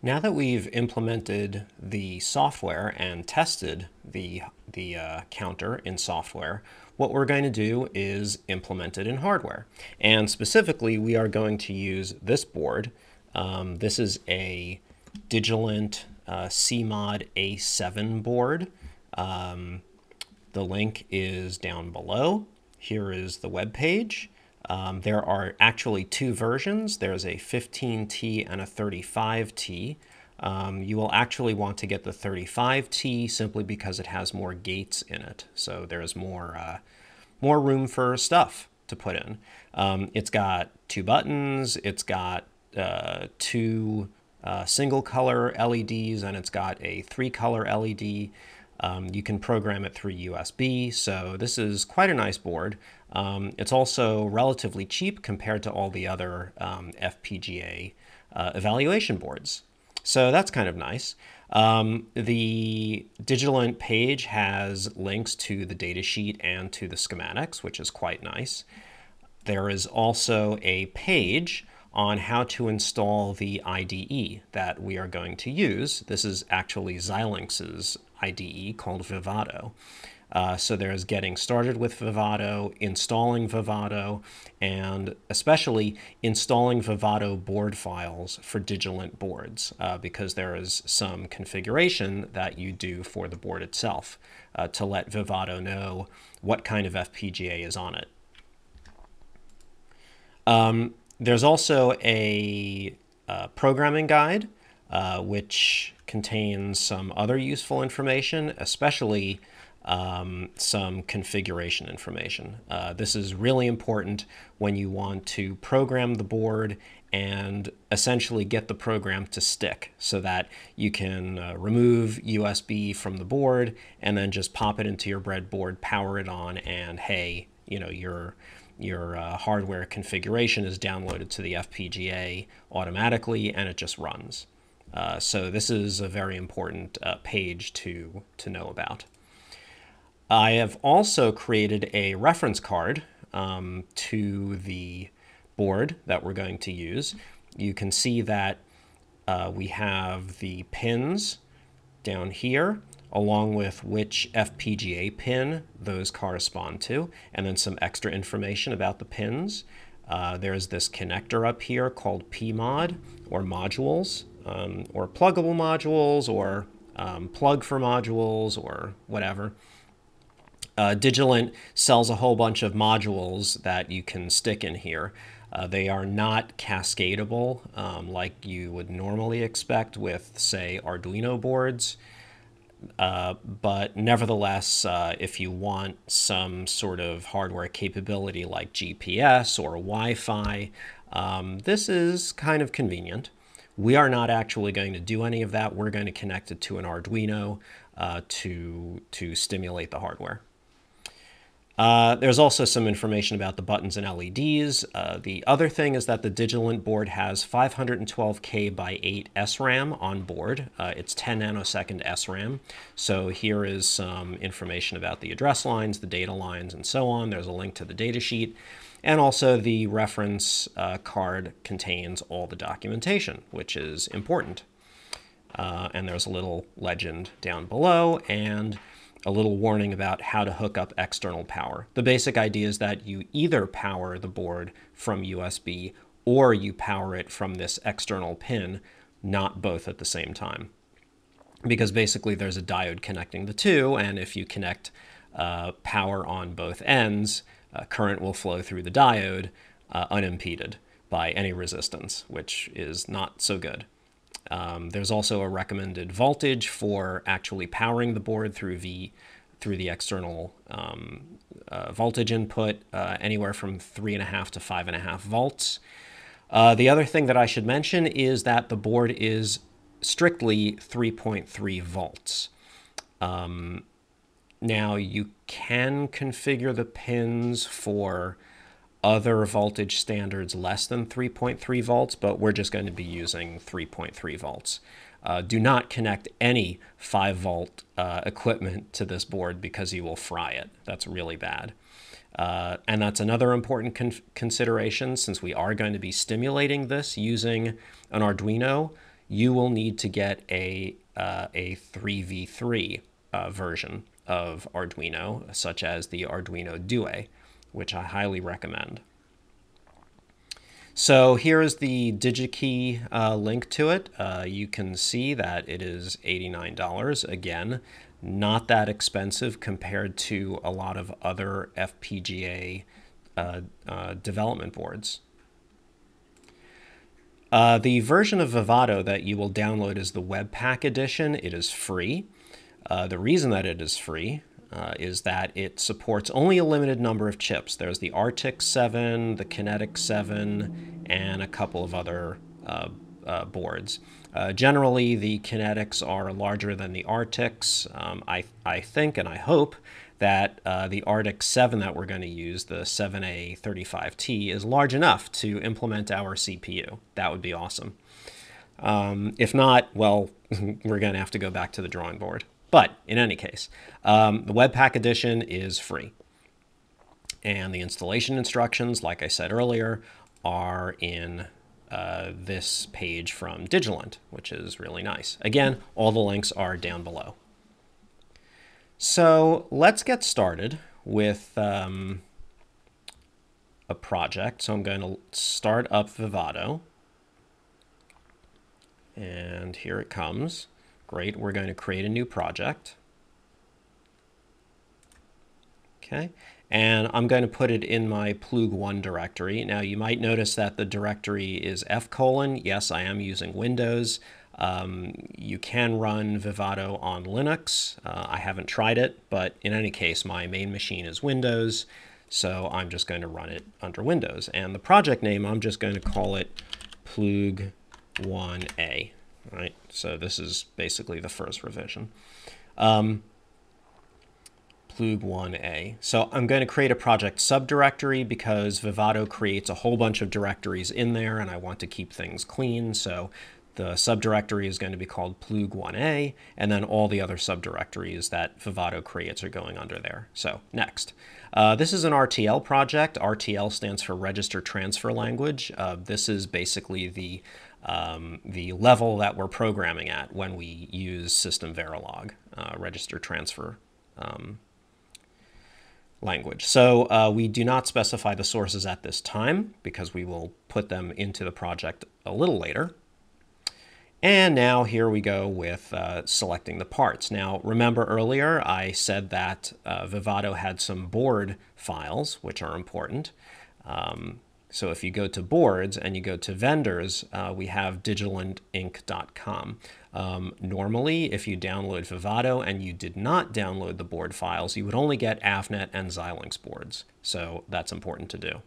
Now that we've implemented the software and tested the, the uh, counter in software, what we're going to do is implement it in hardware. And specifically, we are going to use this board. Um, this is a Digilent uh, CMOD A7 board. Um, the link is down below. Here is the web page. Um, there are actually two versions. There's a 15T and a 35T. Um, you will actually want to get the 35T simply because it has more gates in it. So there's more, uh, more room for stuff to put in. Um, it's got two buttons, it's got uh, two uh, single color LEDs, and it's got a three color LED. Um, you can program it through USB, so this is quite a nice board. Um, it's also relatively cheap compared to all the other um, FPGA uh, evaluation boards. So that's kind of nice. Um, the Digilent page has links to the datasheet and to the schematics, which is quite nice. There is also a page on how to install the IDE that we are going to use. This is actually Xilinx's IDE called Vivado. Uh, so there's getting started with Vivado, installing Vivado, and especially installing Vivado board files for Digilent boards, uh, because there is some configuration that you do for the board itself uh, to let Vivado know what kind of FPGA is on it. Um, there's also a uh, programming guide, uh, which contains some other useful information, especially um, some configuration information. Uh, this is really important when you want to program the board and essentially get the program to stick so that you can uh, remove USB from the board and then just pop it into your breadboard, power it on, and hey, you know, your your uh, hardware configuration is downloaded to the FPGA automatically and it just runs. Uh, so this is a very important uh, page to, to know about. I have also created a reference card um, to the board that we're going to use. You can see that uh, we have the pins down here along with which FPGA pin those correspond to, and then some extra information about the pins. Uh, there's this connector up here called PMOD, or modules, um, or pluggable modules, or um, plug for modules, or whatever uh, Digilent sells a whole bunch of modules that you can stick in here. Uh, they are not cascadable um, like you would normally expect with, say, Arduino boards. Uh, but nevertheless, uh, if you want some sort of hardware capability like GPS or Wi-Fi, um, this is kind of convenient. We are not actually going to do any of that. We're going to connect it to an Arduino uh, to, to stimulate the hardware. Uh, there's also some information about the buttons and LEDs. Uh, the other thing is that the Digilent board has 512K by 8 SRAM on board. Uh, it's 10 nanosecond SRAM. So here is some information about the address lines, the data lines, and so on. There's a link to the datasheet. And also the reference uh, card contains all the documentation, which is important. Uh, and there's a little legend down below. And a little warning about how to hook up external power. The basic idea is that you either power the board from USB or you power it from this external pin, not both at the same time. Because basically there's a diode connecting the two, and if you connect uh, power on both ends, uh, current will flow through the diode uh, unimpeded by any resistance, which is not so good. Um, there's also a recommended voltage for actually powering the board through the through the external um, uh, voltage input, uh, anywhere from three and a half to five and a half volts. Uh, the other thing that I should mention is that the board is strictly 3.3 volts. Um, now you can configure the pins for other voltage standards less than 3.3 volts, but we're just going to be using 3.3 volts. Uh, do not connect any 5 volt uh, equipment to this board because you will fry it. That's really bad. Uh, and that's another important con consideration since we are going to be stimulating this using an Arduino. you will need to get a, uh, a 3v3 uh, version of Arduino, such as the Arduino Due, which I highly recommend. So here is the DigiKey uh, link to it. Uh, you can see that it is $89. Again, not that expensive compared to a lot of other FPGA uh, uh, development boards. Uh, the version of Vivado that you will download is the Webpack edition. It is free. Uh, the reason that it is free uh, is that it supports only a limited number of chips. There's the Artix 7, the Kintex 7, and a couple of other uh, uh, boards. Uh, generally, the Kinetics are larger than the Arctics. Um, I, I think and I hope that the Artix 7 that we're going to use, the 7A35T, is large enough to implement our CPU. That would be awesome. Um, if not, well, we're going to have to go back to the drawing board. But in any case, um, the Webpack edition is free. And the installation instructions, like I said earlier, are in uh, this page from Digilent, which is really nice. Again, all the links are down below. So let's get started with um, a project. So I'm going to start up Vivado. And here it comes. Great, we're going to create a new project. Okay, and I'm going to put it in my plug1 directory. Now you might notice that the directory is f colon. Yes, I am using Windows. Um, you can run Vivado on Linux. Uh, I haven't tried it, but in any case, my main machine is Windows, so I'm just going to run it under Windows. And the project name, I'm just going to call it Plug1A right? So this is basically the first revision. Um, Plug 1A. So I'm going to create a project subdirectory because Vivado creates a whole bunch of directories in there and I want to keep things clean. So the subdirectory is going to be called Plug 1A, and then all the other subdirectories that Vivado creates are going under there. So next. Uh, this is an RTL project. RTL stands for Register Transfer Language. Uh, this is basically the um, the level that we're programming at when we use system Verilog, uh, register transfer um, language. So uh, we do not specify the sources at this time because we will put them into the project a little later. And now here we go with uh, selecting the parts. Now remember earlier I said that uh, Vivado had some board files which are important. Um, so if you go to boards and you go to vendors, uh, we have digilentinc.com. Um, normally, if you download Vivado and you did not download the board files, you would only get Avnet and Xilinx boards. So that's important to do.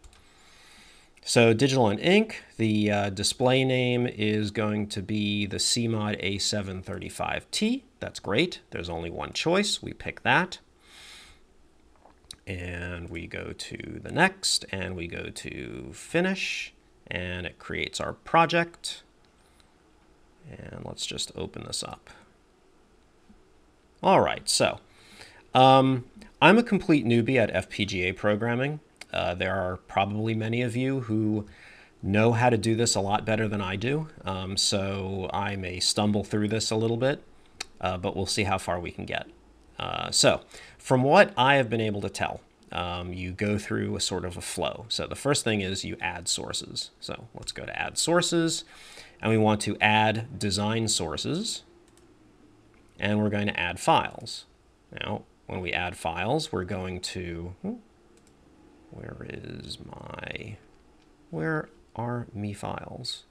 So Digilent Inc., the uh, display name is going to be the CMOD A735T. That's great. There's only one choice. We pick that and we go to the next and we go to finish and it creates our project. And let's just open this up. All right, so um, I'm a complete newbie at FPGA programming. Uh, there are probably many of you who know how to do this a lot better than I do, um, so I may stumble through this a little bit, uh, but we'll see how far we can get. Uh, so from what I have been able to tell, um, you go through a sort of a flow. So the first thing is you add sources. So let's go to add sources and we want to add design sources and we're going to add files. Now, when we add files, we're going to, hmm, where is my, where are me files?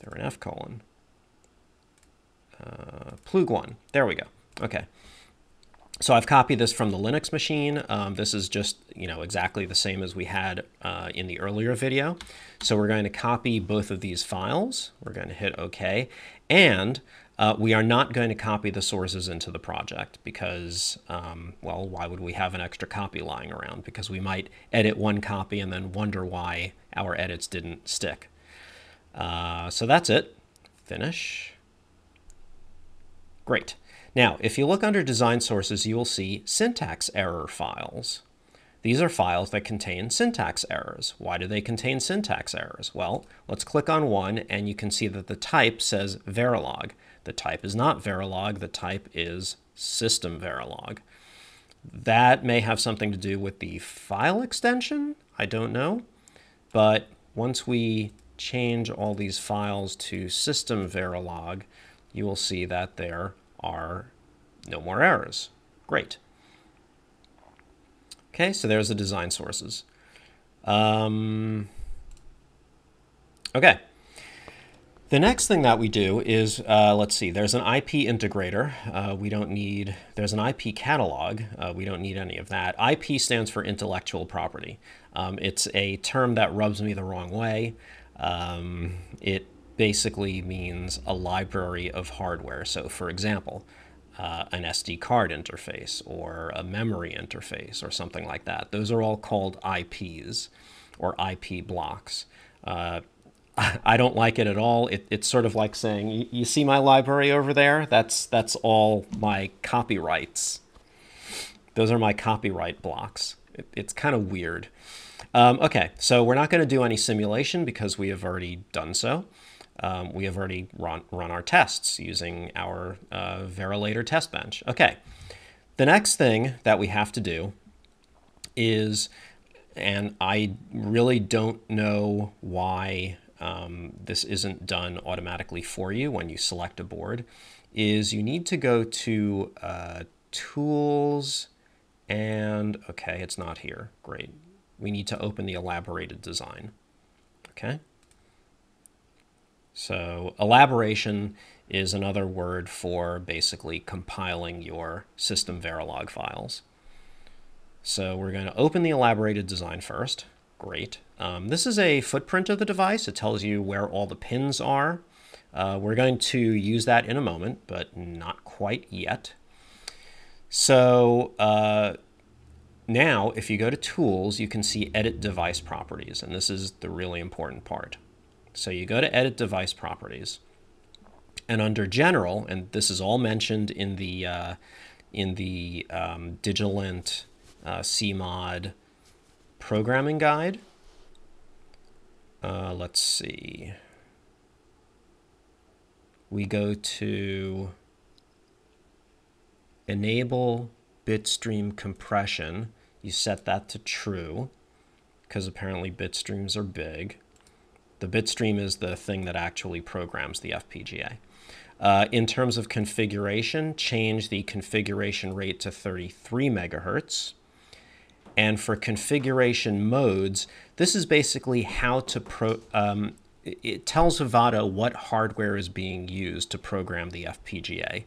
They're an F colon. Uh, plug1, there we go. Okay. So I've copied this from the Linux machine. Um, this is just you know exactly the same as we had uh, in the earlier video. So we're going to copy both of these files. We're going to hit OK. And uh, we are not going to copy the sources into the project because, um, well, why would we have an extra copy lying around? Because we might edit one copy and then wonder why our edits didn't stick. Uh, so that's it. Finish. Great. Now, if you look under design sources, you will see syntax error files. these are files that contain syntax errors. Why do they contain syntax errors? Well, let's click on one and you can see that the type says Verilog. The type is not Verilog, the type is system Verilog. That may have something to do with the file extension, I don't know. But once we change all these files to system Verilog, you will see that there are no more errors. Great. Okay, so there's the design sources. Um, okay. The next thing that we do is, uh, let's see, there's an IP integrator. Uh, we don't need, there's an IP catalog. Uh, we don't need any of that. IP stands for intellectual property. Um, it's a term that rubs me the wrong way. Um, it basically means a library of hardware. So for example, uh, an SD card interface or a memory interface or something like that. Those are all called IPs or IP blocks. Uh, I don't like it at all. It, it's sort of like saying, you, see my library over there? That's, that's all my copyrights. Those are my copyright blocks. It, it's kind of weird. Um, okay, so we're not going to do any simulation because we have already done so um, we have already run, run our tests using our uh, Verilator test bench. Okay, the next thing that we have to do is, and I really don't know why um, this isn't done automatically for you when you select a board, is you need to go to uh, Tools and, okay, it's not here. Great. We need to open the elaborated design. Okay. So elaboration is another word for basically compiling your system Verilog files. So we're going to open the elaborated design first. Great. Um, this is a footprint of the device. It tells you where all the pins are. Uh, we're going to use that in a moment, but not quite yet. So uh, now, if you go to Tools, you can see Edit Device Properties, and this is the really important part. So you go to Edit Device Properties, and under General, and this is all mentioned in the uh, in the um, Digilent uh, CMOD programming guide. Uh, let's see. We go to enable bitstream compression. You set that to true because apparently bitstreams are big. The bitstream is the thing that actually programs the FPGA. Uh, in terms of configuration, change the configuration rate to 33 megahertz. And for configuration modes, this is basically how to pro. Um, it tells Vivado what hardware is being used to program the FPGA.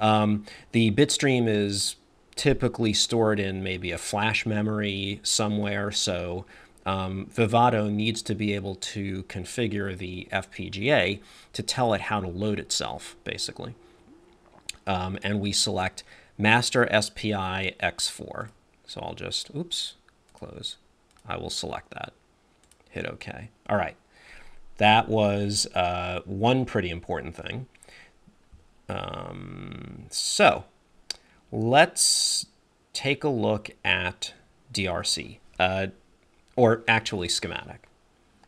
Um, the bitstream is typically stored in maybe a flash memory somewhere, so um, Vivado needs to be able to configure the FPGA to tell it how to load itself, basically. Um, and we select master SPI X4. So I'll just, oops, close. I will select that. Hit OK. All right. That was uh, one pretty important thing. Um, so let's take a look at DRC. Uh, or actually schematic.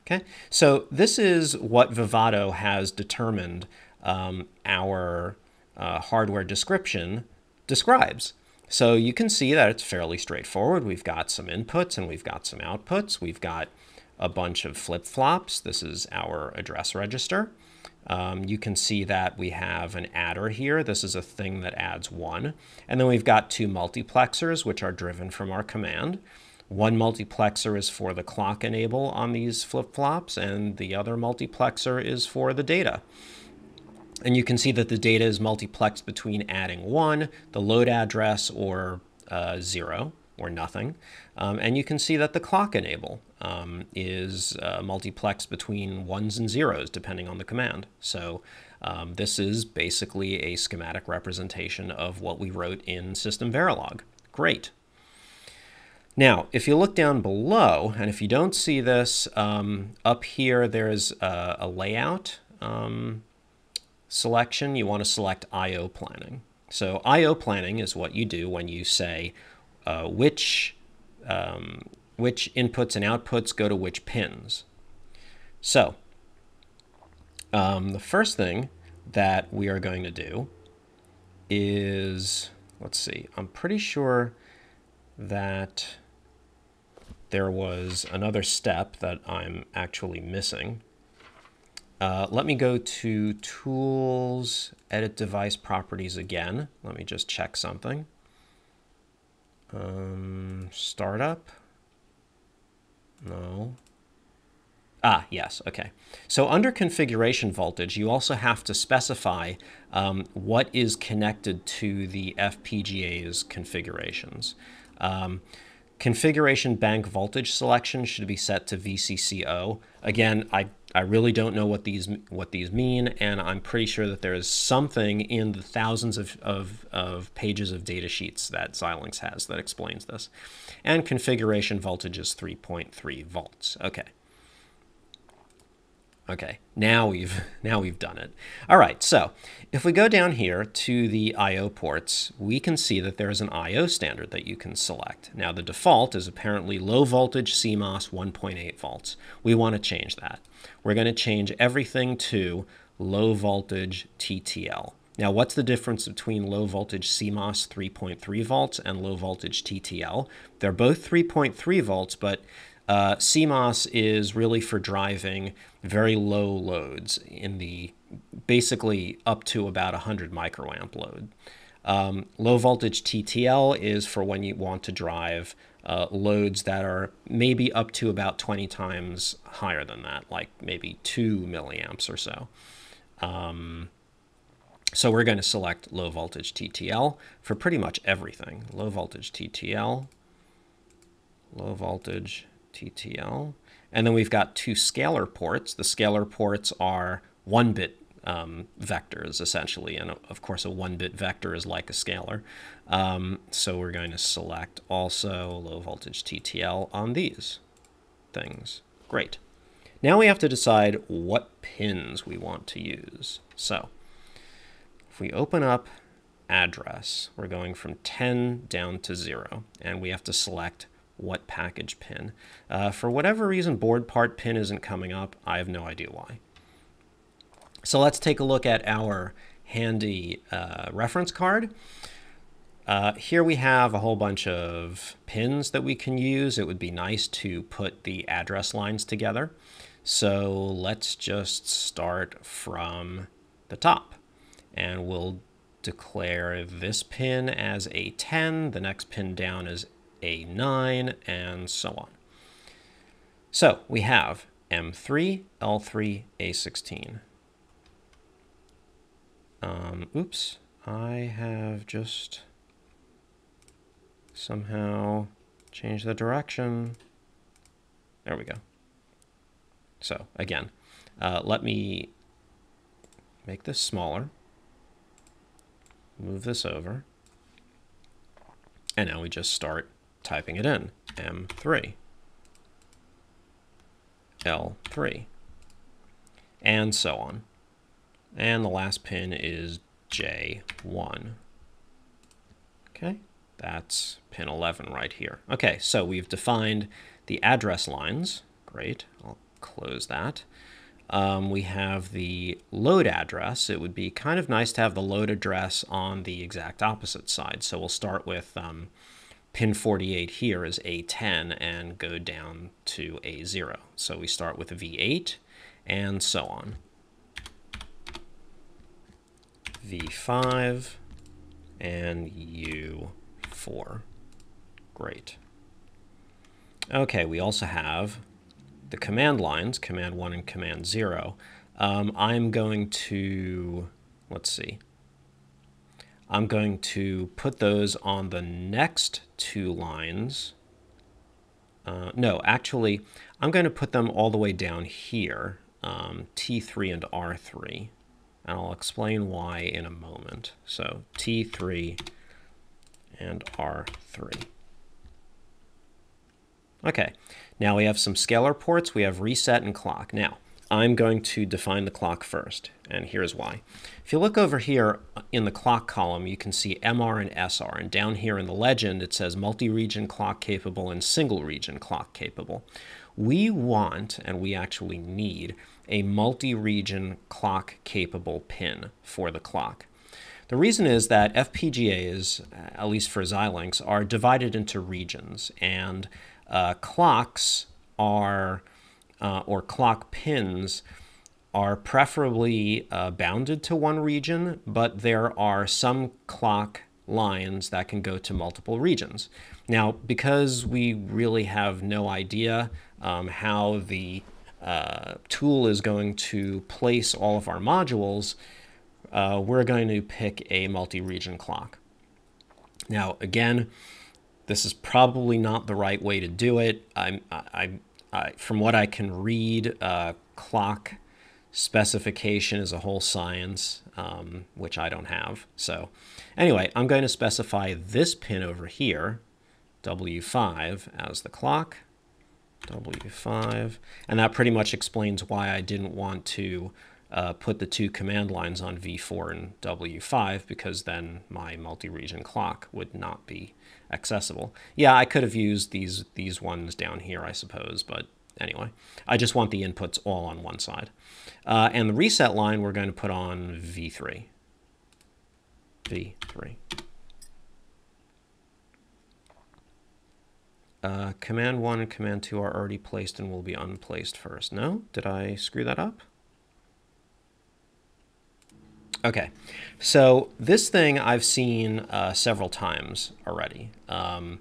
Okay, so this is what Vivado has determined um, our uh, hardware description describes. So you can see that it's fairly straightforward. We've got some inputs and we've got some outputs. We've got a bunch of flip-flops. This is our address register. Um, you can see that we have an adder here. This is a thing that adds one. And then we've got two multiplexers, which are driven from our command. One multiplexer is for the clock enable on these flip-flops, and the other multiplexer is for the data. And you can see that the data is multiplexed between adding 1, the load address, or uh, 0, or nothing. Um, and you can see that the clock enable um, is uh, multiplexed between 1s and 0s, depending on the command. So um, this is basically a schematic representation of what we wrote in System Verilog. Great. Now, if you look down below, and if you don't see this, um, up here there's a, a layout um, selection. You want to select I.O. planning. So I.O. planning is what you do when you say uh, which um, which inputs and outputs go to which pins. So um, the first thing that we are going to do is, let's see, I'm pretty sure that there was another step that I'm actually missing. Uh, let me go to Tools, Edit Device Properties again. Let me just check something. Um, startup. No. Ah, yes, okay. So under configuration voltage, you also have to specify um, what is connected to the FPGA's configurations. Um, configuration bank voltage selection should be set to VCCO. Again, I, I really don't know what these what these mean, and I'm pretty sure that there is something in the thousands of, of, of pages of data sheets that Xilinx has that explains this. And configuration voltage is 3.3 volts. Okay. Okay, now we've now we've done it. All right, so if we go down here to the I.O. ports, we can see that there's an I.O. standard that you can select. Now the default is apparently low voltage CMOS 1.8 volts. We want to change that. We're going to change everything to low voltage TTL. Now, what's the difference between low voltage CMOS 3.3 volts and low voltage TTL? They're both 3.3 volts, but uh, CMOS is really for driving very low loads in the basically up to about 100 microamp load. Um, low voltage TTL is for when you want to drive uh, loads that are maybe up to about 20 times higher than that, like maybe 2 milliamps or so. Um, so we're going to select low voltage TTL for pretty much everything. Low voltage TTL, low voltage TTL. And then we've got two scalar ports. The scalar ports are one bit um, vectors essentially. And of course, a one bit vector is like a scalar. Um, so we're going to select also low voltage TTL on these things. Great. Now we have to decide what pins we want to use. So if we open up address, we're going from 10 down to 0, and we have to select what package pin. Uh, for whatever reason, board part pin isn't coming up. I have no idea why. So let's take a look at our handy uh, reference card. Uh, here we have a whole bunch of pins that we can use. It would be nice to put the address lines together. So let's just start from the top. And we'll declare this pin as a 10, the next pin down is a9, and so on. So we have M3, L3, A16. Um, oops, I have just somehow changed the direction. There we go. So again, uh, let me make this smaller, move this over, and now we just start typing it in. M3, L3, and so on. And the last pin is J1. Okay, that's pin 11 right here. Okay, so we've defined the address lines. Great, I'll close that. Um, we have the load address. It would be kind of nice to have the load address on the exact opposite side. So we'll start with um, pin 48 here is A10 and go down to A0. So we start with V8 and so on. V5 and U4. Great. Okay, we also have the command lines, command 1 and command 0. Um, I'm going to, let's see, I'm going to put those on the next two lines. Uh, no, actually, I'm going to put them all the way down here, um, T3 and R3. And I'll explain why in a moment. So T3 and R3. Okay, now we have some scalar ports. We have reset and clock. Now, I'm going to define the clock first, and here's why. If you look over here in the clock column, you can see MR and SR, and down here in the legend it says multi-region clock capable and single-region clock capable. We want, and we actually need, a multi-region clock capable pin for the clock. The reason is that FPGAs, at least for Xilinx, are divided into regions, and uh, clocks are, uh, or clock pins, are preferably uh, bounded to one region, but there are some clock lines that can go to multiple regions. Now, because we really have no idea um, how the uh, tool is going to place all of our modules, uh, we're going to pick a multi-region clock. Now, again, this is probably not the right way to do it. I'm, I, From what I can read, uh, clock specification is a whole science, um, which I don't have. So anyway, I'm going to specify this pin over here, W5, as the clock. W5. And that pretty much explains why I didn't want to uh, put the two command lines on V4 and W5 because then my multi-region clock would not be accessible. Yeah, I could have used these, these ones down here, I suppose, but anyway, I just want the inputs all on one side. Uh, and the reset line we're going to put on V3. V3. Uh, command 1 and Command 2 are already placed and will be unplaced first. No? Did I screw that up? Okay, so this thing I've seen uh, several times already, um,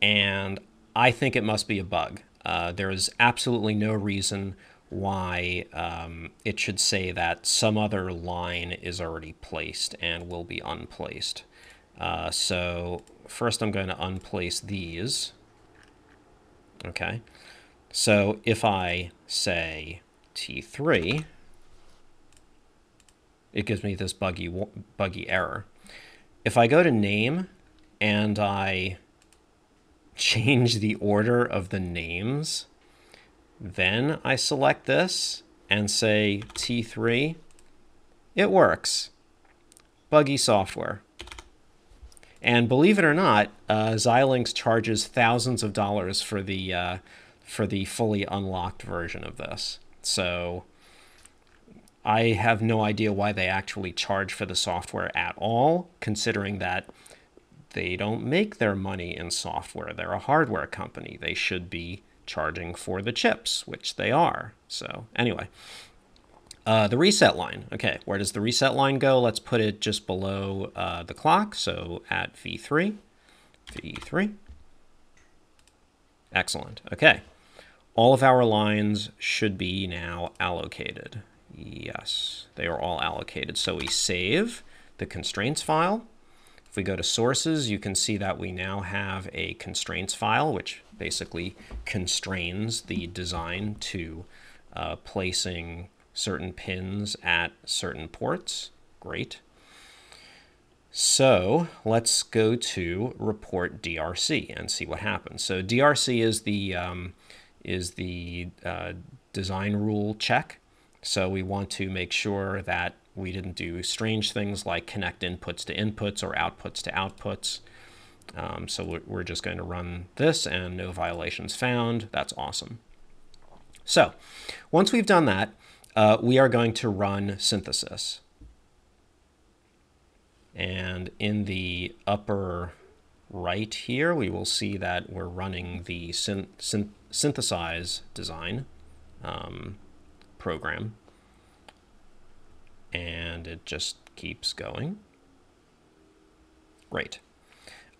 and I think it must be a bug. Uh, there is absolutely no reason why um, it should say that some other line is already placed and will be unplaced. Uh, so first I'm going to unplace these. Okay, so if I say T3, it gives me this buggy, buggy error. If I go to name and I change the order of the names, then I select this and say T3, it works. Buggy software. And believe it or not, uh, Xilinx charges thousands of dollars for the uh, for the fully unlocked version of this. So I have no idea why they actually charge for the software at all, considering that they don't make their money in software. They're a hardware company. They should be charging for the chips, which they are. So anyway, uh, the reset line. Okay, where does the reset line go? Let's put it just below uh, the clock. So at V3, V3. Excellent. Okay. All of our lines should be now allocated. Yes, they are all allocated. So we save the constraints file. If we go to sources, you can see that we now have a constraints file, which basically constrains the design to uh, placing certain pins at certain ports. Great. So let's go to report DRC and see what happens. So DRC is the um, is the uh, design rule check. So we want to make sure that we didn't do strange things like connect inputs to inputs or outputs to outputs. Um, so we're just going to run this and no violations found. That's awesome. So once we've done that, uh, we are going to run synthesis. And in the upper right here, we will see that we're running the syn syn synthesize design. Um, program. And it just keeps going. Great.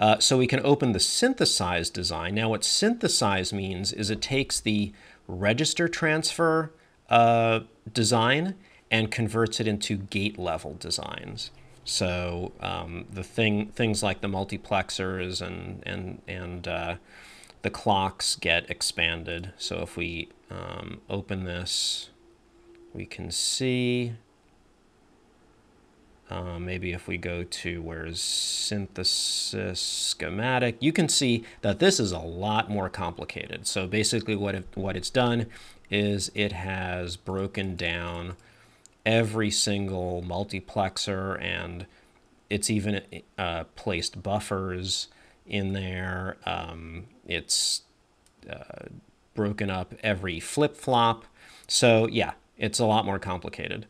Uh, so we can open the synthesize design. Now what synthesize means is it takes the register transfer uh, design and converts it into gate level designs. So um, the thing, things like the multiplexers and, and, and uh, the clocks get expanded. So if we um, open this we can see uh, maybe if we go to where's synthesis schematic, you can see that this is a lot more complicated. So basically what, it, what it's done is it has broken down every single multiplexer and it's even uh, placed buffers in there. Um, it's uh, broken up every flip-flop. So yeah, it's a lot more complicated.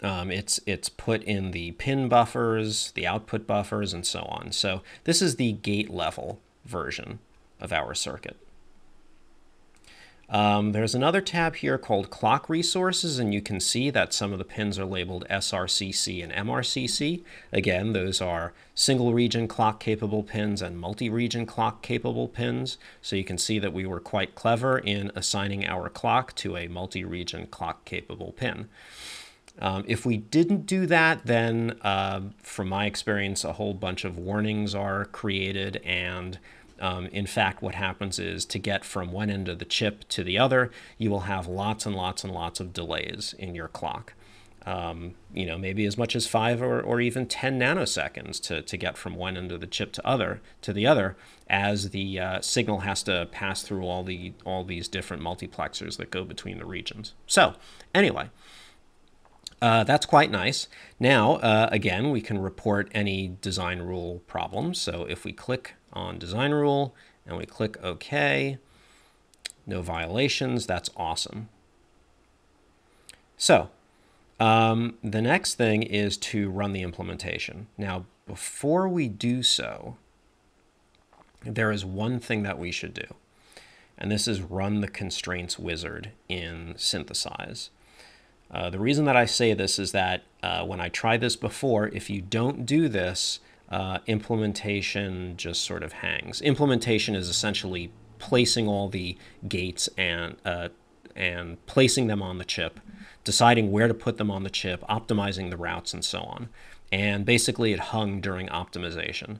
Um, it's it's put in the pin buffers, the output buffers, and so on. So this is the gate level version of our circuit. Um, there's another tab here called Clock Resources, and you can see that some of the pins are labeled SRCC and MRCC. Again, those are single region clock capable pins and multi-region clock capable pins. So you can see that we were quite clever in assigning our clock to a multi-region clock capable pin. Um, if we didn't do that, then uh, from my experience, a whole bunch of warnings are created. And um, in fact, what happens is to get from one end of the chip to the other, you will have lots and lots and lots of delays in your clock. Um, you know, maybe as much as five or, or even 10 nanoseconds to, to get from one end of the chip to other to the other as the uh, signal has to pass through all the all these different multiplexers that go between the regions. So anyway, uh, that's quite nice. Now, uh, again, we can report any design rule problems. So if we click on design rule and we click OK, no violations, that's awesome. So um, the next thing is to run the implementation. Now, before we do so, there is one thing that we should do, and this is run the constraints wizard in Synthesize. Uh, the reason that I say this is that uh, when I tried this before, if you don't do this, uh, implementation just sort of hangs. Implementation is essentially placing all the gates and uh, and placing them on the chip, deciding where to put them on the chip, optimizing the routes, and so on. And basically, it hung during optimization.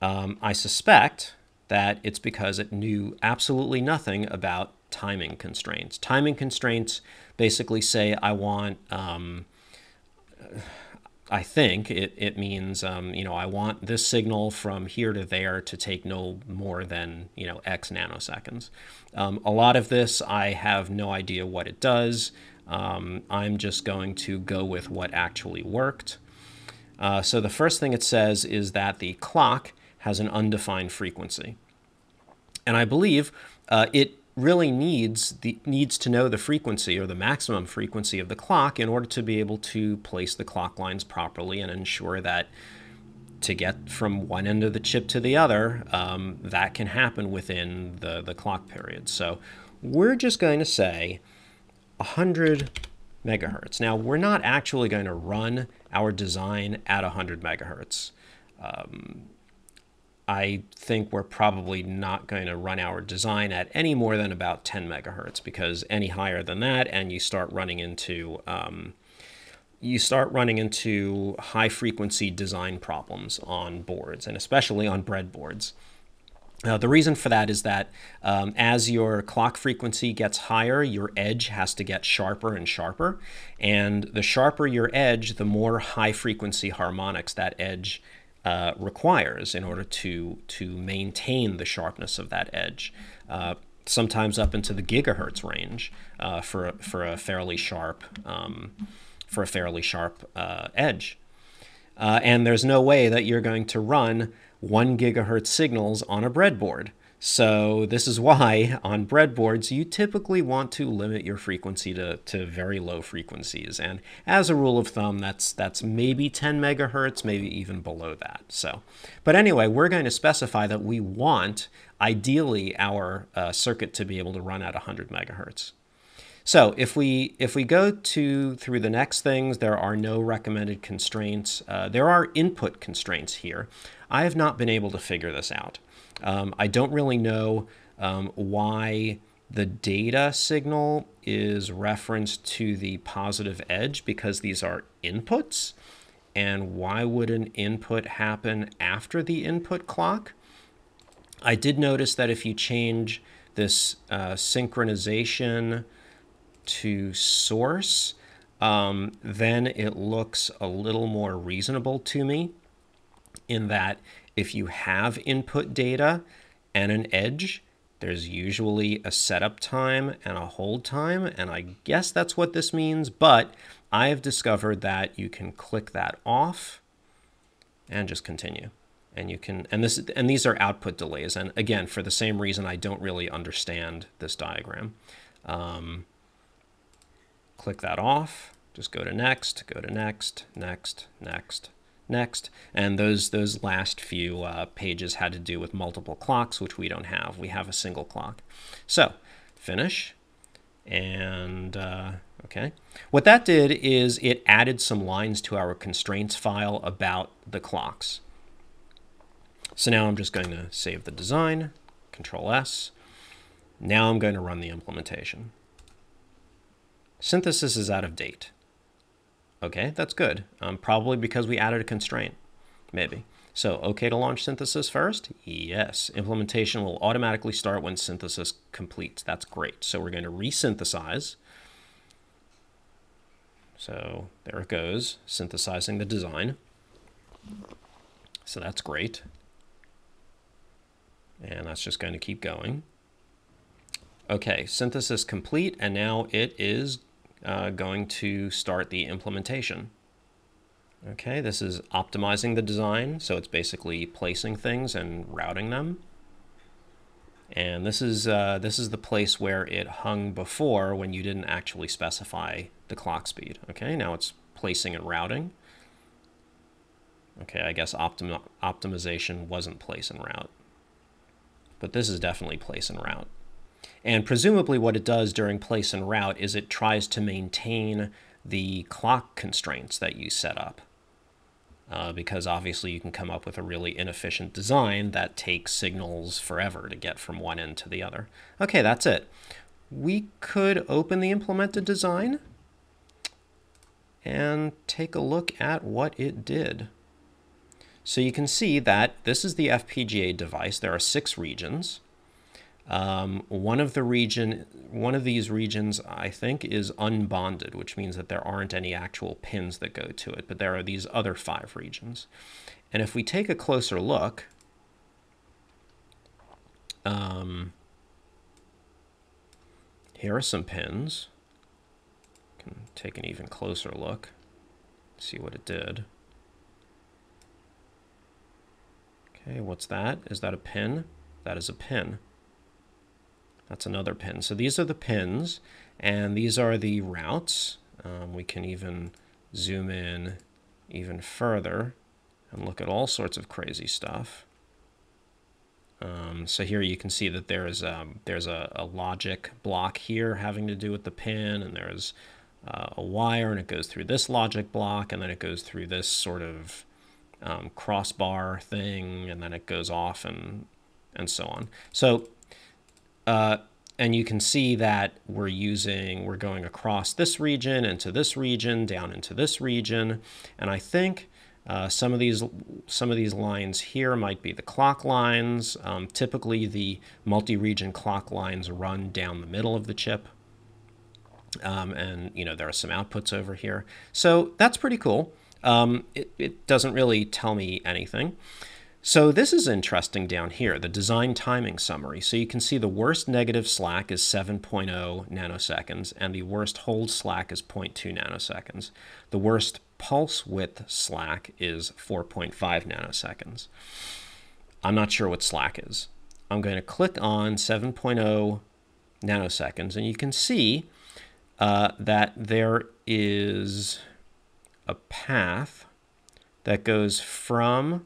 Um, I suspect that it's because it knew absolutely nothing about timing constraints. Timing constraints basically say I want, um, I think it, it means, um, you know, I want this signal from here to there to take no more than, you know, X nanoseconds. Um, a lot of this, I have no idea what it does. Um, I'm just going to go with what actually worked. Uh, so the first thing it says is that the clock has an undefined frequency. And I believe uh, it really needs the needs to know the frequency or the maximum frequency of the clock in order to be able to place the clock lines properly and ensure that to get from one end of the chip to the other, um, that can happen within the, the clock period. So we're just going to say 100 megahertz. Now, we're not actually going to run our design at 100 megahertz. Um, I think we're probably not going to run our design at any more than about 10 megahertz because any higher than that and you start running into um, you start running into high frequency design problems on boards and especially on breadboards. Uh, the reason for that is that um, as your clock frequency gets higher, your edge has to get sharper and sharper. And the sharper your edge, the more high frequency harmonics that edge uh, requires in order to to maintain the sharpness of that edge. Uh, sometimes up into the gigahertz range uh, for a, for a fairly sharp um, for a fairly sharp uh, edge. Uh, and there's no way that you're going to run one gigahertz signals on a breadboard. So this is why on breadboards you typically want to limit your frequency to, to very low frequencies. And as a rule of thumb, that's that's maybe 10 megahertz, maybe even below that. So, but anyway, we're going to specify that we want ideally our uh, circuit to be able to run at 100 megahertz. So if we if we go to through the next things, there are no recommended constraints. Uh, there are input constraints here. I have not been able to figure this out. Um, I don't really know um, why the data signal is referenced to the positive edge because these are inputs. And why would an input happen after the input clock? I did notice that if you change this uh, synchronization to source, um, then it looks a little more reasonable to me in that if you have input data and an edge, there's usually a setup time and a hold time, and I guess that's what this means, but I have discovered that you can click that off and just continue. And you can, and this, and these are output delays. And again, for the same reason, I don't really understand this diagram. Um, click that off, just go to next, go to next, next, next, next. And those, those last few uh, pages had to do with multiple clocks, which we don't have. We have a single clock. So finish. And uh, okay, what that did is it added some lines to our constraints file about the clocks. So now I'm just going to save the design, Control S. Now I'm going to run the implementation. Synthesis is out of date. Okay, that's good. Um, probably because we added a constraint, maybe. So, okay to launch synthesis first? Yes. Implementation will automatically start when synthesis completes. That's great. So we're going to resynthesize. So there it goes, synthesizing the design. So that's great. And that's just going to keep going. Okay, synthesis complete, and now it is uh, going to start the implementation. Okay, this is optimizing the design, so it's basically placing things and routing them. And this is, uh, this is the place where it hung before when you didn't actually specify the clock speed. Okay, now it's placing and routing. Okay, I guess optim optimization wasn't place and route. But this is definitely place and route. And presumably what it does during place and route is it tries to maintain the clock constraints that you set up. Uh, because obviously you can come up with a really inefficient design that takes signals forever to get from one end to the other. Okay, that's it. We could open the implemented design and take a look at what it did. So you can see that this is the FPGA device. There are six regions. Um, one of the region, one of these regions, I think, is unbonded, which means that there aren't any actual pins that go to it, but there are these other five regions. And if we take a closer look, um, here are some pins. Can take an even closer look, see what it did. Okay, what's that? Is that a pin? That is a pin. That's another pin. So these are the pins, and these are the routes. Um, we can even zoom in even further and look at all sorts of crazy stuff. Um, so here you can see that there's um, there's a, a, logic block here having to do with the pin, and there's uh, a wire, and it goes through this logic block, and then it goes through this sort of um, crossbar thing, and then it goes off, and and so on. So uh, and you can see that we're using, we're going across this region into this region, down into this region. And I think uh, some of these some of these lines here might be the clock lines. Um, typically, the multi-region clock lines run down the middle of the chip. Um, and you know there are some outputs over here. So that's pretty cool. Um, it, it doesn't really tell me anything. So this is interesting down here, the design timing summary. So you can see the worst negative slack is 7.0 nanoseconds, and the worst hold slack is 0.2 nanoseconds. The worst pulse width slack is 4.5 nanoseconds. I'm not sure what slack is. I'm going to click on 7.0 nanoseconds, and you can see uh, that there is a path that goes from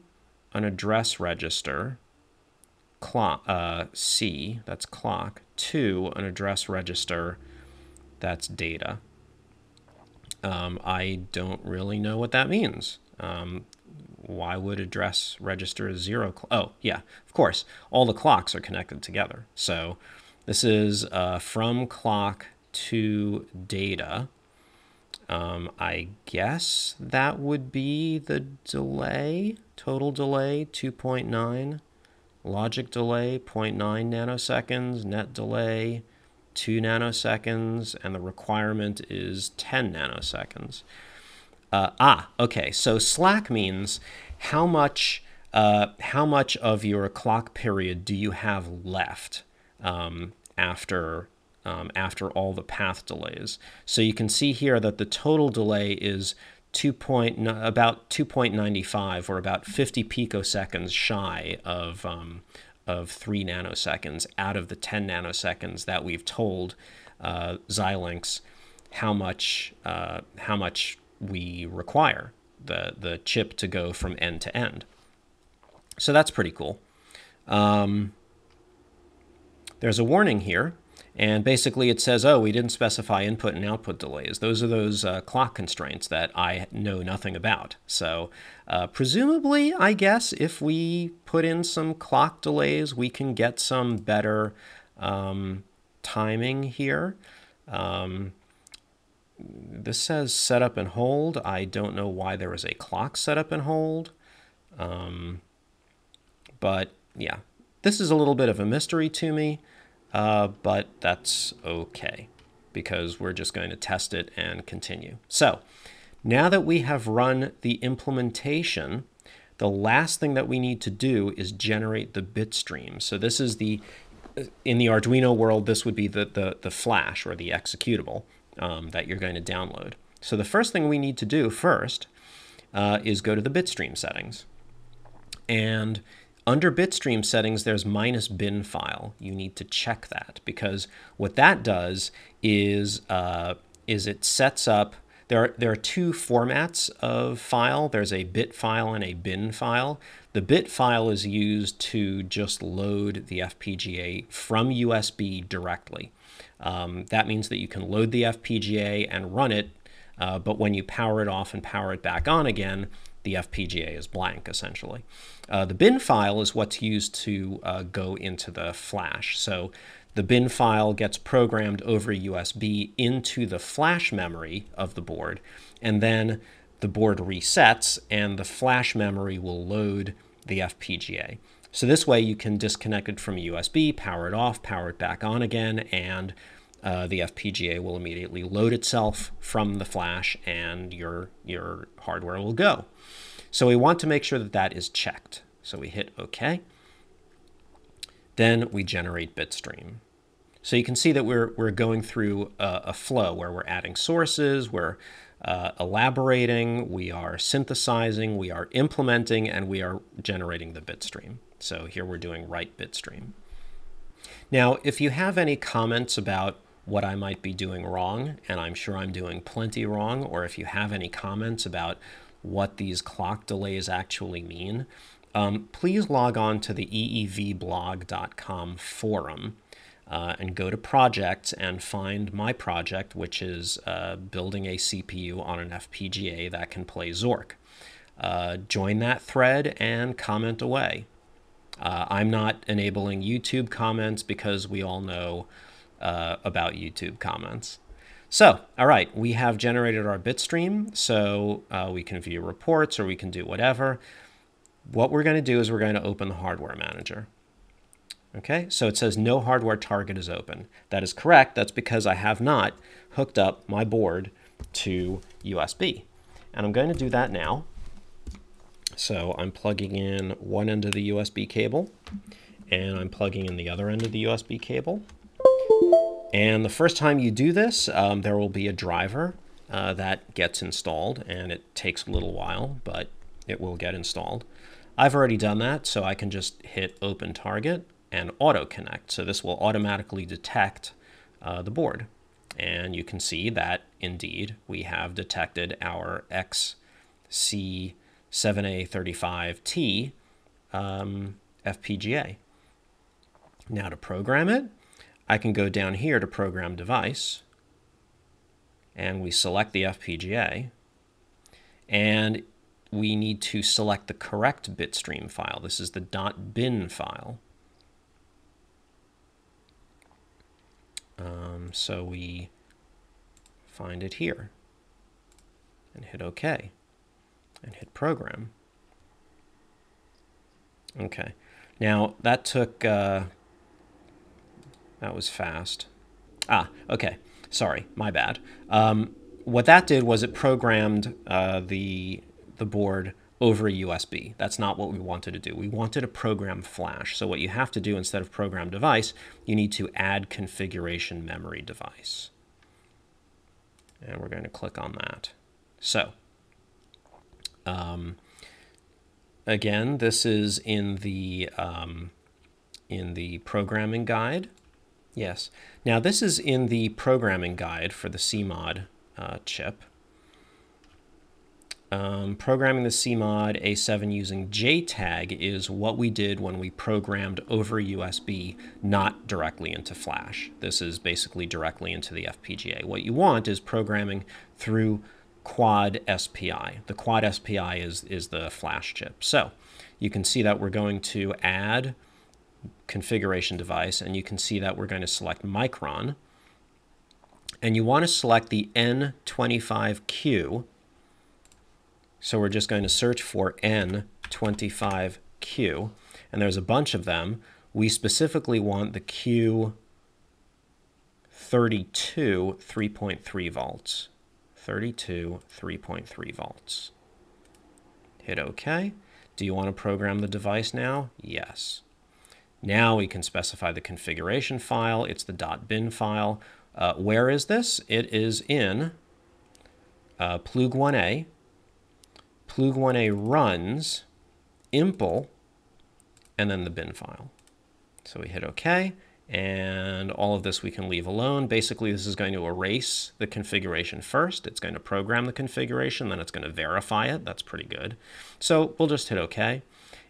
an address register, clock, uh, C, that's clock, to an address register, that's data. Um, I don't really know what that means. Um, why would address register zero? oh, yeah, of course. All the clocks are connected together. So this is uh, from clock to data. Um, I guess that would be the delay, total delay 2.9, logic delay 0.9 nanoseconds, net delay 2 nanoseconds, and the requirement is 10 nanoseconds. Uh, ah, okay, so slack means how much, uh, how much of your clock period do you have left um, after, um, after all the path delays. So you can see here that the total delay is 2 point, about 2.95 or about 50 picoseconds shy of, um, of 3 nanoseconds out of the 10 nanoseconds that we've told uh, Xilinx how much, uh, how much we require the, the chip to go from end to end. So that's pretty cool. Um, there's a warning here, and basically it says, oh, we didn't specify input and output delays. Those are those uh, clock constraints that I know nothing about. So uh, presumably, I guess, if we put in some clock delays, we can get some better um, timing here. Um, this says setup and hold. I don't know why there is a clock setup and hold. Um, but yeah, this is a little bit of a mystery to me, uh, but that's okay because we're just going to test it and continue. So now that we have run the implementation, the last thing that we need to do is generate the bit stream. So this is the, in the Arduino world, this would be the, the, the flash or the executable um, that you're going to download. So the first thing we need to do first uh, is go to the bitstream settings. And under bitstream settings, there's minus bin file. You need to check that because what that does is, uh, is it sets up, there are, there are two formats of file. There's a bit file and a bin file. The bit file is used to just load the FPGA from USB directly. Um, that means that you can load the FPGA and run it, uh, but when you power it off and power it back on again, the FPGA is blank, essentially. Uh, the bin file is what's used to uh, go into the flash. So the bin file gets programmed over USB into the flash memory of the board, and then the board resets and the flash memory will load the FPGA. So this way you can disconnect it from USB, power it off, power it back on again, and uh, the FPGA will immediately load itself from the flash and your, your hardware will go. So we want to make sure that that is checked. So we hit OK. Then we generate bitstream. So you can see that we're, we're going through a, a flow where we're adding sources, we're uh, elaborating, we are synthesizing, we are implementing, and we are generating the bitstream. So here we're doing write bitstream. Now, if you have any comments about what I might be doing wrong, and I'm sure I'm doing plenty wrong, or if you have any comments about what these clock delays actually mean, um, please log on to the eevblog.com forum uh, and go to projects and find my project, which is uh, building a CPU on an FPGA that can play Zork. Uh, join that thread and comment away. Uh, I'm not enabling YouTube comments because we all know uh, about YouTube comments. So, all right, we have generated our bitstream, so uh, we can view reports or we can do whatever. What we're going to do is we're going to open the hardware manager. Okay, so it says no hardware target is open. That is correct. That's because I have not hooked up my board to USB. And I'm going to do that now. So I'm plugging in one end of the USB cable and I'm plugging in the other end of the USB cable. And the first time you do this, um, there will be a driver uh, that gets installed and it takes a little while, but it will get installed. I've already done that, so I can just hit open target and auto connect. So this will automatically detect uh, the board. And you can see that indeed we have detected our XC 7A35T um, FPGA. Now to program it, I can go down here to program device and we select the FPGA and we need to select the correct bitstream file. This is the .bin file. Um, so we find it here and hit OK and hit program. Okay, now that took, uh, that was fast. Ah, okay. Sorry, my bad. Um, what that did was it programmed uh, the, the board over a USB. That's not what we wanted to do. We wanted to program flash. So what you have to do instead of program device, you need to add configuration memory device. And we're going to click on that. So um, again, this is in the um, in the programming guide. Yes. Now this is in the programming guide for the CMOD uh, chip. Um, programming the CMOD A7 using JTAG is what we did when we programmed over USB, not directly into Flash. This is basically directly into the FPGA. What you want is programming through Quad SPI. The Quad SPI is, is the Flash chip. So you can see that we're going to add configuration device, and you can see that we're going to select Micron. And you want to select the N25Q so we're just going to search for N25Q, and there's a bunch of them. We specifically want the Q32 3.3 volts. 32 3.3 volts. Hit OK. Do you want to program the device now? Yes. Now we can specify the configuration file. It's the .bin file. Uh, where is this? It is in uh, Plug 1a, Plug 1a runs impl and then the bin file. So we hit OK, and all of this we can leave alone. Basically, this is going to erase the configuration first. It's going to program the configuration, then it's going to verify it. That's pretty good. So we'll just hit OK.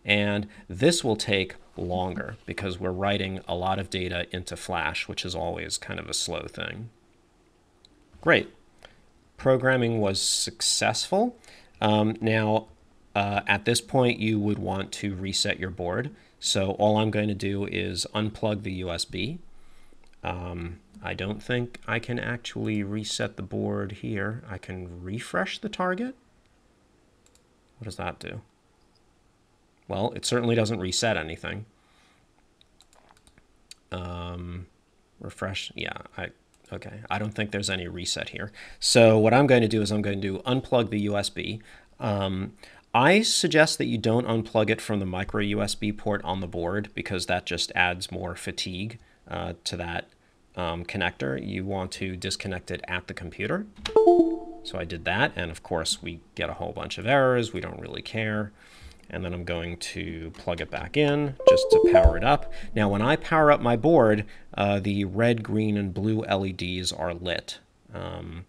And this will take longer because we're writing a lot of data into Flash, which is always kind of a slow thing. Great. Programming was successful. Um, now, uh, at this point, you would want to reset your board. So all I'm going to do is unplug the USB. Um, I don't think I can actually reset the board here. I can refresh the target. What does that do? Well, it certainly doesn't reset anything. Um, refresh, yeah, I, Okay, I don't think there's any reset here. So what I'm going to do is I'm going to unplug the USB. Um, I suggest that you don't unplug it from the micro USB port on the board because that just adds more fatigue uh, to that um, connector. You want to disconnect it at the computer. So I did that, and of course we get a whole bunch of errors. We don't really care and then I'm going to plug it back in just to power it up. Now when I power up my board, uh, the red, green, and blue LEDs are lit um,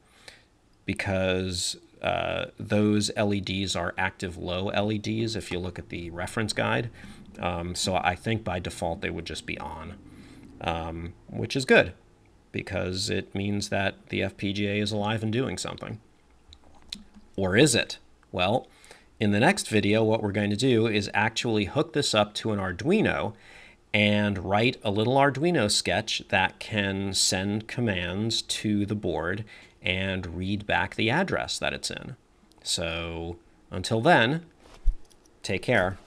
because uh, those LEDs are active low LEDs if you look at the reference guide. Um, so I think by default they would just be on, um, which is good because it means that the FPGA is alive and doing something. Or is it? Well, in the next video, what we're going to do is actually hook this up to an Arduino and write a little Arduino sketch that can send commands to the board and read back the address that it's in. So until then, take care.